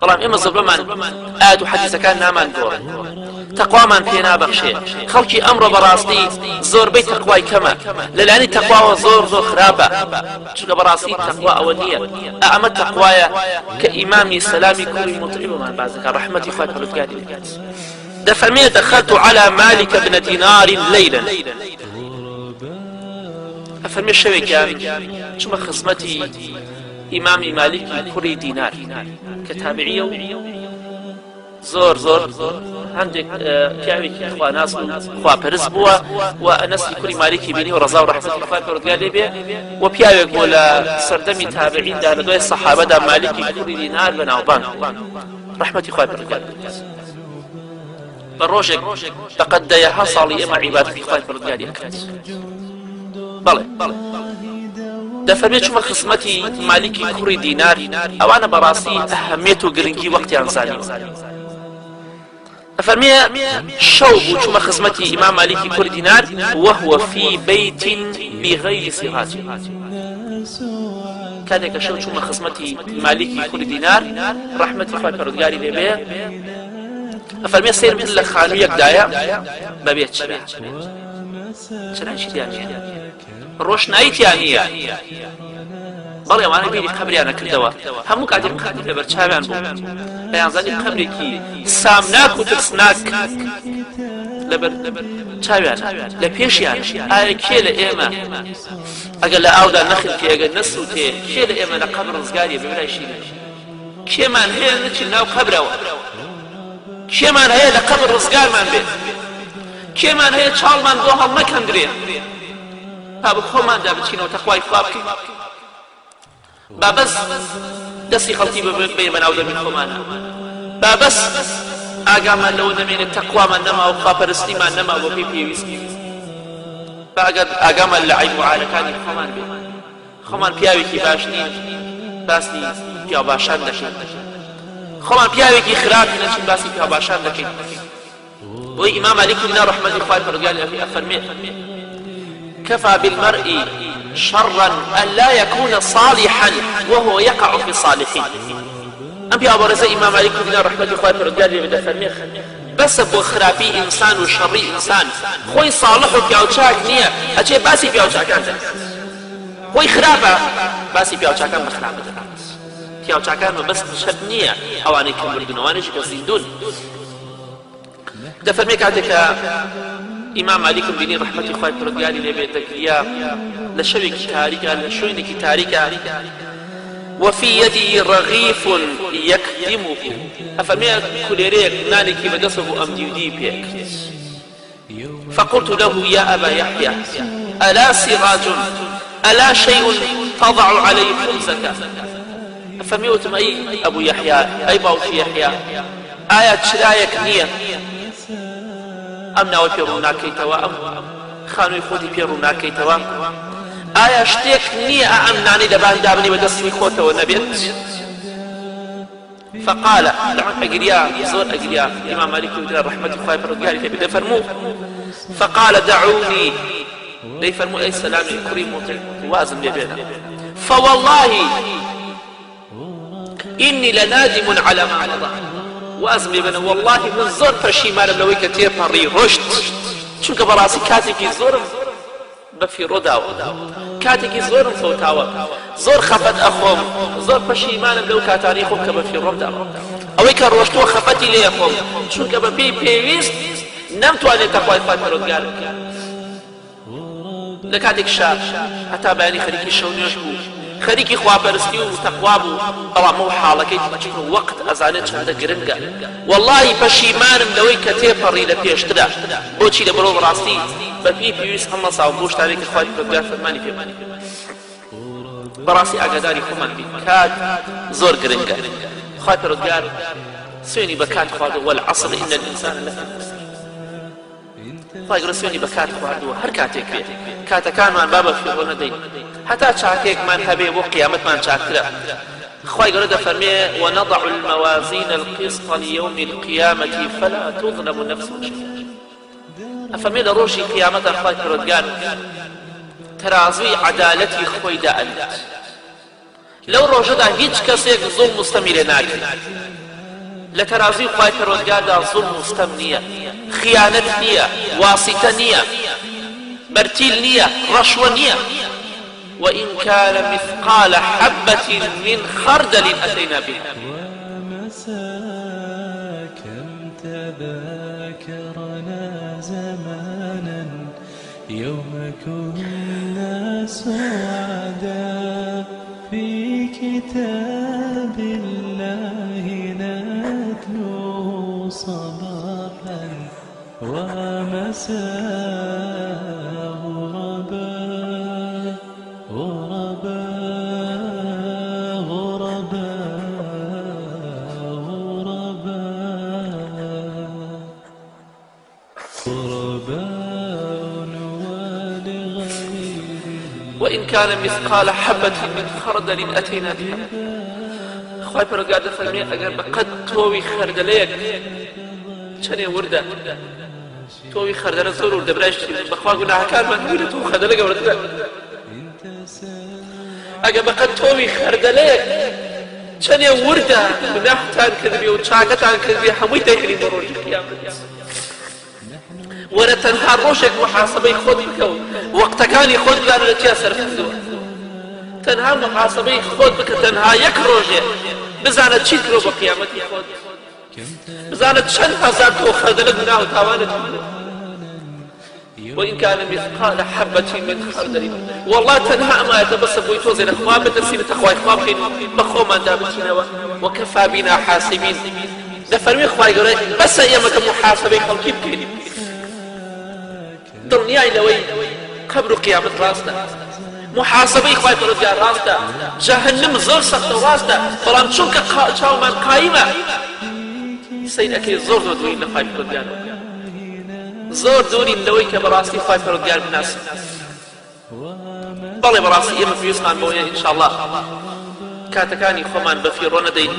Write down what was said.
بەڵام ئێمە زۆربەمان ئاات و حەدیسەکان نامان گۆڕن تەقوامان پێ نابەخشێ خەڵکی ئەمڕۆ بەڕاستی زۆربەی تەقوای کەمە لەلانی تەقواوە زۆر زۆر خراپە چونکە بەڕاستی تەقوا ئەوە نییە ئەمە تەقوایە کە ئیمامی سەلامی کوڕی مطعیممان بازەکە ڕەحمەتی خوای پەروەردگاری بکات دفرمي دخلت على مالك بن دينار ليلا. أفرمي الشوي كان شما خصمتي إمامي مالكي كري دينار كتابعية زۆر زۆر هەندێک پیاوێکی خواناس خواپەرز بووە و ئەنەسی کوری مالیکی بینی و ڕزا و خوای پەروەردگار لێ بێ و پیاوێک بۆ لە سەردەمی تابعیندا لە دوای سەحابەدا مالیکی کوری دینار بە ناوبان ڕحمەتی خوای پەروەردگار. بە ڕۆژێک تەقەدەیەها ساڵی ئێمە عیبادەتی خوای پەروەردگاری ئەکات بەڵێ. دەفەرمێت چوومە خسمەتی مالیکی کوڕی دینار ئەوانە بەڕاستی ئەهەمێت و گرنگی وەختیان زانی فرمي شو بوچما خصمتي إمام مالكي كل دينار وهو في بيت بغير صغات كذلك شو چما خصمتي مالكي كل دينار رحمتي فاكردگاري لبيه فرمي سير من لخانو يك دايا ببيت شبه چرا چی؟ دیانی ڕۆشنایی تیانە بەڵێ ئەوانە بیری قبریانە کردەوە هەموو کاتێک خاتی لەبەر چاویان بوو. بەیانزانی قبرێکی سامناک و ترسناک لەبەر چاویان لە پێشیان. ئایا کێ لە ئێمە؟ ئەگەر لە ئاودا نەخل کێ ئەگەر نەسو تێ کێ لە ئێمە لە قبر ڕزگاری ببرایشی کێمان هەیە نچین ناو قبرەوە کێمان هەیە لە قبر ڕزگارمان بێت؟ کێمان هەیە چاڵمان بۆ هەڵ نەکەندرێ تا بە خۆماندا بچینەوە تەخوای خوا بکەین با بەس دەستی خەڵکی بێ بەناو دەمی خۆمانە. با بەس ئاگامان لەوە دەمێنێت تەقوامان نەما و خواپەرستیمان نەما بۆ پێی پێویستی. باگەر ئاگامان لە عیب و عالەکانی خۆمان بێ خۆمان پیاوێکی باش نین باسی پیا باشان دەکەین. خۆمان پیاوێکی خراپی نەچین باسی پیا باشان دەکەین. بۆی ئیمام علی کوردنا ڕحمەتی خوای پەرگالی ئەفەرمێ كفى بالمرء شرا أن لا يكون صالحا وهو يقع في صالحين. أبي أبو رزا إمام عليك بن رحمة الله فرقال يبدأ فرميخ بس بو خرابي إنسان وشري إنسان. خوي صالح بيوچاك نية. أجي باسي بيوچاكان خوي خرابة باسي بيوچاكان بخرابة بيوچاكان بس شر نية. أواني كمردون أواني شكا زندون. دفرمي كاتك ئیمام علیکم بینی ڕحمەتی خی پرۆگیانی لێبێت دەگریا لە شەوێکی تاریکە لە شوێنێکی تاریکە وفي يدي رغيف يكتمه أفرمي كوليريك نالك بدسه أم ديودي بيك فقلت له يا أبا يحيى ألا سراج ألا شيء تضع عليه خبزك أفرمي أي أبو يحيى أي باوشي يحيى آية شرايك نية ئەم ناوە پێڕوو ناکەیتەوە ئەم خانووی خۆتی پێڕوو ناکەیتەوە ئایا شتێک نییە ئەم نانی لەبان دابنی بە دەستی خۆتەوە فقال لعن أجريا زور أجريا. إمام مالك بن رحمة الله فرقاري في فرمو. فقال دعوني. لي فرمو أي سلام كريم وازم لبينا فوالله إني لنادم على ما مضى. وازم لێ بنە والله من زۆر پەشیمانم لەوەی کە تێپەڕی ڕۆشت. چونکە بەڕاستی کاتێکی زۆرم بەفی ڕۆداوە. کاتێکی زۆرم فەوتاوە. زۆر خەفەت ئەخۆم. زۆر پەشیمانم لەو کاتانی خۆم کە بەفی ڕۆمدا ئەوەی کە ڕۆشتووە خەفەتی لێ خۆم. چونکە بە پێی پێویست نەمتوانێت تەخوای خۆی پەرۆگار لە کاتێک شار هەتا بەیانی خەریکی شەو نوێش بوو. خەریکی خواپەرستی و تەخوا بوو. بەڵام ئەو حاڵەکەی بچین و وەقت ئەزانێت چەندە گرنگە. واللهی پەشیمانم لەوەی کە تێپەڕی لە پێشترا بۆچی لە بەرۆ ڕاستی بە پێی پێویست هەمە ساو بۆ شتارێکی خوای پێگار فەرمانی پێمانی بەڕاستی ئاگاداری خۆمان بین. کات زۆر گرنگە. خوای پەرۆگار سوێنی بە کات خواردە وەالعەصر ئین الإنسان لەفی خی گەورە سوێنی بە کات خواردووە هەر کاتێک بێت کاتەکانمان با بە فێڕۆ نەدەین. هەتا چاکێکمان هەبێ بۆ قیامەتمان چاکرە خی گەورە دەفەرمێ ونضع الموازين القسط ليوم القيامة فلا تظلم نفس شيئا ترازوی عدالەتی خۆی دائەنێت لەو ڕۆژەدا هیچ کەسێک زوڵ مستەمی لێ ناکرێت لە تەرازی خی پەرۆدگادا زوڵ مستەم نییە خیانەت نییە واسیتە نییە بەرتیل نییە ڕەشوە نییە وإن كان مثقال حبة من خردل أتينا بها كم تذاكرنا زمانا يوم كنا سعدا في كتاب الله نتلوه صباحا. ومساء غربا غربا غربا غرباء ولغير وإن كان مثقال حبة من خردل أتينا بها. خواهي پرگار دفرمي اگر بقد تووي خردليك. چنه وردة؟ تووي خردل زور ورده براشتی بخوا گناه کار من بوده تو خردلك وردة. اگر بقد تووي خردليك چنه ورده گناهتان کردبی و چاکتان کردبی هموی دهلی بروج قیامت وەرە تەنها ڕۆژێک محاسبەی خۆت بکە و وەقتەکانی خۆت بدان لە چیا سەرکردووە. تەنها محاسبەی خۆت بکە تەنها یەک ڕۆژێ بزانە چی کرۆ بە قیامەتی خۆت. بزانە چەند هەزار تۆ خەردەلە گوناه و تاوانت وإن كان مثقال حبة من خردل. والله تنها ما يتبصر بويتوز إلى أخوان بترسيل تخوى إخوان خين بخو من دابتنا وكفى بنا حاسبين. دفرمي إخوان يقول بس أيامك محاسبة خلقي بكين دڵنیای لەوەی قبر و قیامەت ڕاستە محاسبەی خی پرۆزگار ڕاستە جەهنم زۆر سەختە ڕاستە بەڵام چونکە چاومان قایمە سیدەکەی زۆر زۆر دوین لە خی پرۆزگار زۆر دوورین لەوەی کە بەڕاستی خی پرۆزگار بناسن بەڵێ بەڕاستی ئێمە پێویستمان بۆیە ئینشاءالله کاتەکانی خۆمان بەفیڕۆ نەدەین.